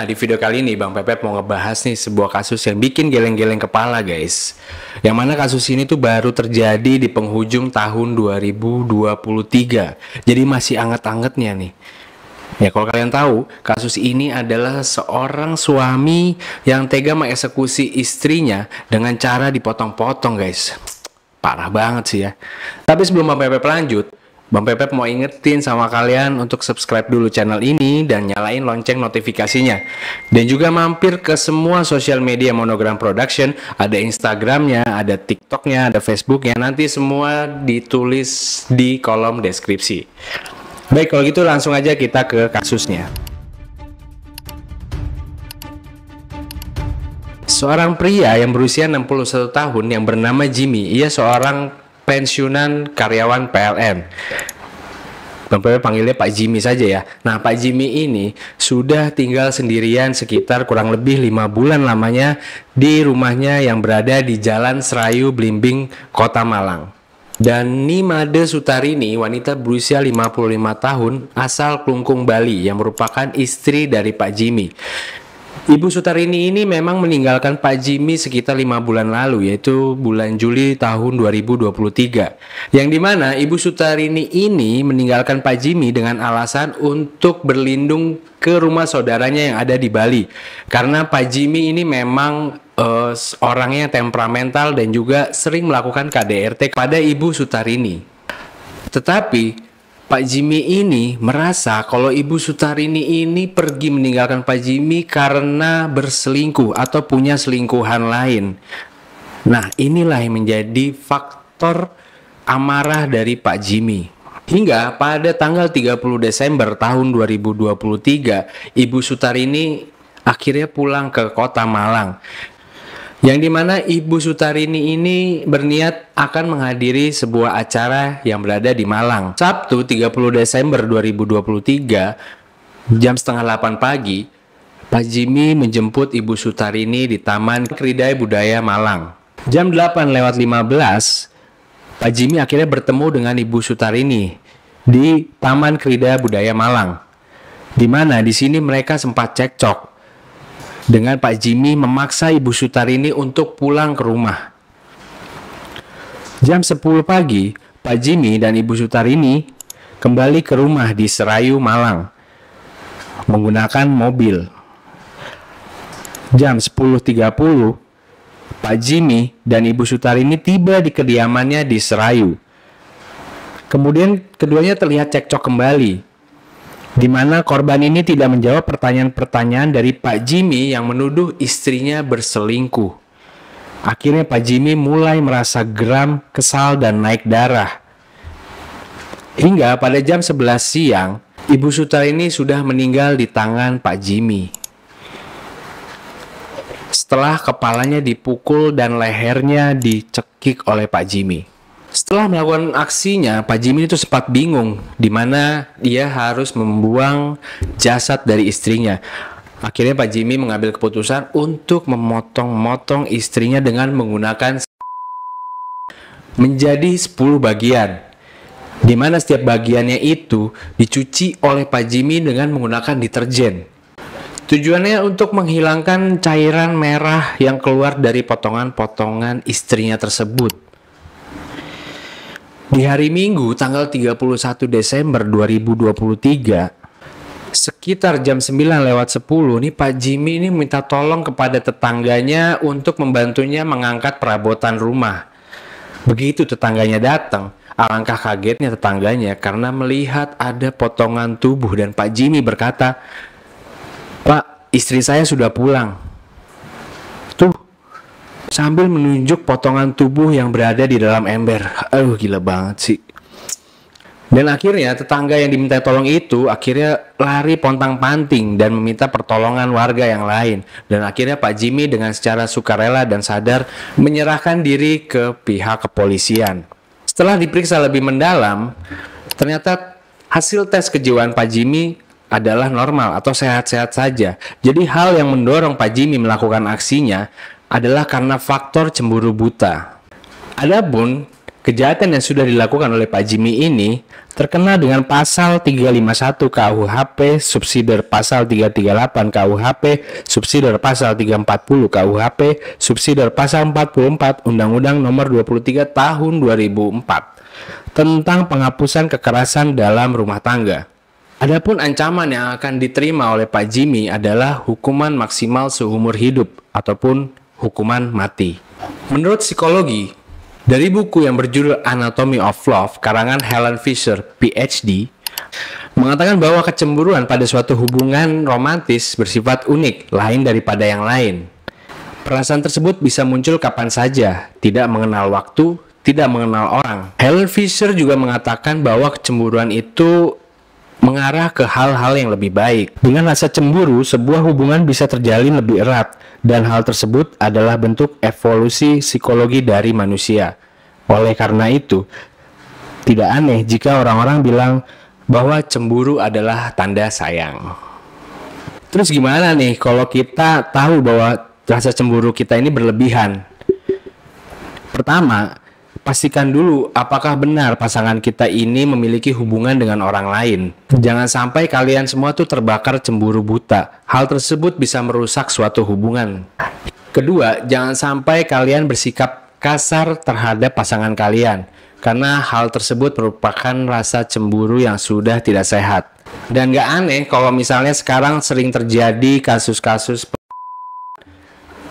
Nah, di video kali ini Bang Pepet mau ngebahas nih sebuah kasus yang bikin geleng-geleng kepala, guys. Yang mana kasus ini tuh baru terjadi di penghujung tahun 2023. Jadi masih anget-angetnya nih. Ya, kalau kalian tahu, kasus ini adalah seorang suami yang tega mengeksekusi istrinya dengan cara dipotong-potong, guys. Parah banget sih ya. Tapi sebelum Bang Pepet lanjut, Bang Pepep mau ingetin sama kalian untuk subscribe dulu channel ini dan nyalain lonceng notifikasinya. Dan juga mampir ke semua sosial media Monogram Production, ada Instagramnya, ada TikToknya, ada Facebooknya. Nanti semua ditulis di kolom deskripsi. Baik, kalau gitu langsung aja kita ke kasusnya. Seorang pria yang berusia 61 tahun yang bernama Jimmy, ia seorang pensiunan karyawan PLN. Bang Pepe panggilnya Pak Jimmy saja ya. Nah Pak Jimmy ini sudah tinggal sendirian sekitar kurang lebih lima bulan lamanya di rumahnya yang berada di Jalan Serayu Blimbing, Kota Malang. Dan Nimade Sutarini, wanita berusia 55 tahun, asal Klungkung, Bali, yang merupakan istri dari Pak Jimmy. Ibu Sutarini ini memang meninggalkan Pak Jimmy sekitar lima bulan lalu, yaitu bulan Juli tahun 2023. Yang di mana Ibu Sutarini ini meninggalkan Pak Jimmy dengan alasan untuk berlindung ke rumah saudaranya yang ada di Bali. Karena Pak Jimmy ini memang uh, orangnya temperamental dan juga sering melakukan KDRT kepada Ibu Sutarini. Tetapi Pak Jimmy ini merasa kalau Ibu Sutarini ini pergi meninggalkan Pak Jimmy karena berselingkuh atau punya selingkuhan lain. Nah, inilah yang menjadi faktor amarah dari Pak Jimmy. Hingga pada tanggal 30 Desember tahun 2023, Ibu Sutarini akhirnya pulang ke kota Malang yang di mana Ibu Sutarini ini berniat akan menghadiri sebuah acara yang berada di Malang. Sabtu 30 Desember 2023 jam setengah 8 pagi, Pak Jimmy menjemput Ibu Sutarini di Taman Keridai Budaya Malang. Jam 8 lewat 15, Pak Jimmy akhirnya bertemu dengan Ibu Sutarini di Taman Keridai Budaya Malang. Di mana di sini mereka sempat cekcok dengan Pak Jimmy memaksa Ibu Sutarini untuk pulang ke rumah. Jam 10 pagi, Pak Jimmy dan Ibu Sutarini kembali ke rumah di Serayu, Malang menggunakan mobil. Jam 10.30, Pak Jimmy dan Ibu Sutarini tiba di kediamannya di Serayu. Kemudian keduanya terlihat cekcok kembali di mana korban ini tidak menjawab pertanyaan-pertanyaan dari Pak Jimmy yang menuduh istrinya berselingkuh. Akhirnya Pak Jimmy mulai merasa geram, kesal, dan naik darah. Hingga pada jam 11 siang, Ibu Sutra ini sudah meninggal di tangan Pak Jimmy. Setelah kepalanya dipukul dan lehernya dicekik oleh Pak Jimmy. Setelah melakukan aksinya, Pak Jimmy itu sempat bingung di mana dia harus membuang jasad dari istrinya. Akhirnya Pak Jimmy mengambil keputusan untuk memotong-motong istrinya dengan menggunakan menjadi 10 bagian. Di mana setiap bagiannya itu dicuci oleh Pak Jimmy dengan menggunakan deterjen. Tujuannya untuk menghilangkan cairan merah yang keluar dari potongan-potongan istrinya tersebut. Di hari Minggu tanggal 31 Desember 2023 sekitar jam 9 lewat 10 nih Pak Jimmy ini minta tolong kepada tetangganya untuk membantunya mengangkat perabotan rumah. Begitu tetangganya datang, alangkah kagetnya tetangganya karena melihat ada potongan tubuh dan Pak Jimmy berkata, "Pak, istri saya sudah pulang." Sambil menunjuk potongan tubuh yang berada di dalam ember. Aduh, gila banget sih. Dan akhirnya tetangga yang diminta tolong itu akhirnya lari pontang-panting dan meminta pertolongan warga yang lain. Dan akhirnya Pak Jimmy dengan secara sukarela dan sadar menyerahkan diri ke pihak kepolisian. Setelah diperiksa lebih mendalam, ternyata hasil tes kejiwaan Pak Jimmy adalah normal atau sehat-sehat saja. Jadi hal yang mendorong Pak Jimmy melakukan aksinya adalah karena faktor cemburu buta. Adapun Kejahatan yang sudah dilakukan oleh Pak Jimmy ini terkena dengan pasal 351 KUHP, subsidiar pasal 338 KUHP, subsidiar pasal 340 KUHP, subsidiar pasal 44 Undang-Undang Nomor 23 Tahun 2004 tentang penghapusan kekerasan dalam rumah tangga. Adapun ancaman yang akan diterima oleh Pak Jimmy adalah hukuman maksimal seumur hidup ataupun hukuman mati. Menurut psikologi, dari buku yang berjudul Anatomy of Love, karangan Helen Fisher, PhD, mengatakan bahwa kecemburuan pada suatu hubungan romantis bersifat unik, lain daripada yang lain. Perasaan tersebut bisa muncul kapan saja, tidak mengenal waktu, tidak mengenal orang. Helen Fisher juga mengatakan bahwa kecemburuan itu mengarah ke hal-hal yang lebih baik. Dengan rasa cemburu, sebuah hubungan bisa terjalin lebih erat, dan hal tersebut adalah bentuk evolusi psikologi dari manusia. Oleh karena itu, tidak aneh jika orang-orang bilang bahwa cemburu adalah tanda sayang. Terus gimana nih kalau kita tahu bahwa rasa cemburu kita ini berlebihan? Pertama, pastikan dulu apakah benar pasangan kita ini memiliki hubungan dengan orang lain. Jangan sampai kalian semua tuh terbakar cemburu buta. Hal tersebut bisa merusak suatu hubungan. Kedua, jangan sampai kalian bersikap kasar terhadap pasangan kalian karena hal tersebut merupakan rasa cemburu yang sudah tidak sehat. Dan gak aneh kalau misalnya sekarang sering terjadi kasus-kasus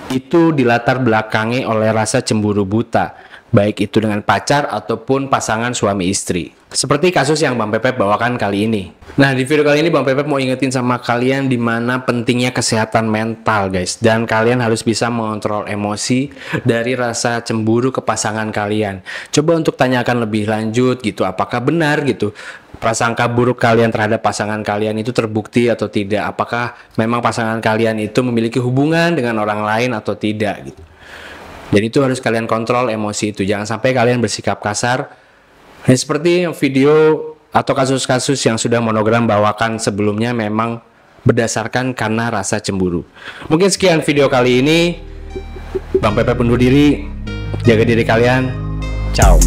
itu dilatar belakangi oleh rasa cemburu buta baik itu dengan pacar ataupun pasangan suami istri. Seperti kasus yang Bang Pepep bawakan kali ini. Nah, di video kali ini Bang Pepep mau ingetin sama kalian di mana pentingnya kesehatan mental, guys. Dan kalian harus bisa mengontrol emosi dari rasa cemburu ke pasangan kalian. Coba untuk tanyakan lebih lanjut gitu, apakah benar gitu prasangka buruk kalian terhadap pasangan kalian itu terbukti atau tidak? Apakah memang pasangan kalian itu memiliki hubungan dengan orang lain atau tidak gitu? Jadi itu harus kalian kontrol emosi itu. Jangan sampai kalian bersikap kasar. Ya, seperti video atau kasus-kasus yang sudah monogram bawakan sebelumnya memang berdasarkan karena rasa cemburu. Mungkin sekian video kali ini. Bang Pepe undur diri. Jaga diri kalian. Ciao.